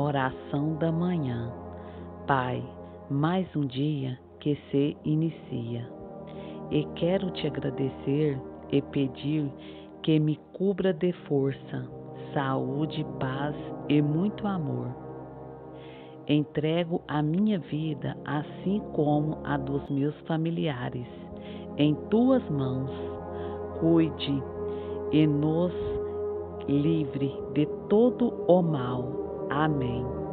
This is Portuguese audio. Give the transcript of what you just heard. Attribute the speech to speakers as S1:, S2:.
S1: Oração da manhã. Pai, mais um dia que se inicia. E quero te agradecer e pedir que me cubra de força, saúde, paz e muito amor. Entrego a minha vida, assim como a dos meus familiares, em tuas mãos. Cuide e nos livre de todo o mal. Amém.